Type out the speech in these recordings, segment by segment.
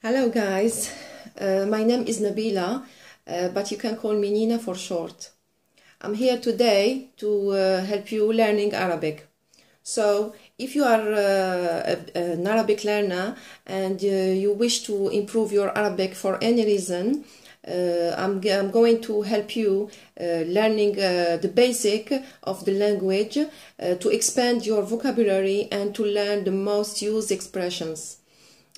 Hello guys, uh, my name is Nabila, uh, but you can call me Nina for short. I'm here today to uh, help you learning Arabic. So, if you are uh, a, an Arabic learner and uh, you wish to improve your Arabic for any reason, uh, I'm, I'm going to help you learning the basic of the language to expand your vocabulary and to learn the most used expressions.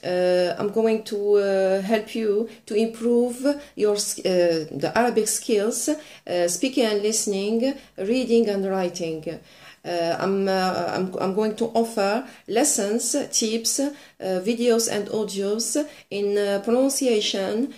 Uh, I'm going to uh, help you to improve your uh, the Arabic skills, uh, speaking and listening, reading and writing. Uh, I'm, uh, I'm, I'm going to offer lessons, tips, videos and audios in pronunciation,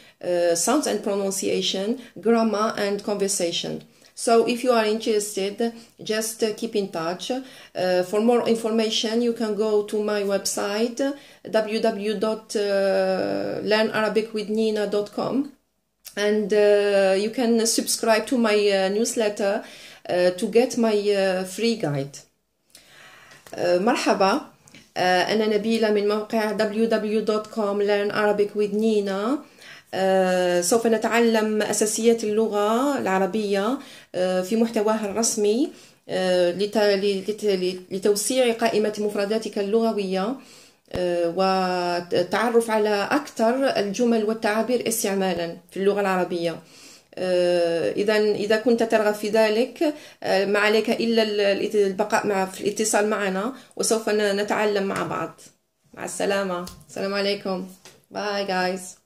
sounds and pronunciation, grammar and conversation. So if you are interested, just uh, keep in touch. Uh, for more information, you can go to my website www.learnarabicwithnina.com and uh, you can subscribe to my uh, newsletter uh, to get my uh, free guide. مرحبا أنا نبيلة من موقع www.com learnarabicwithnina سوف نتعلم أساسيات اللغة العربية في محتواها الرسمي لتوسيع قائمة مفرداتك اللغوية والتعرف على أكثر الجمل والتعابير استعمالا في اللغة العربية. إذا إذا كنت ترغب في ذلك ما عليك إلا البقاء مع في الاتصال معنا وسوف نتعلم مع بعض. مع السلامة. السلام عليكم. باي جايز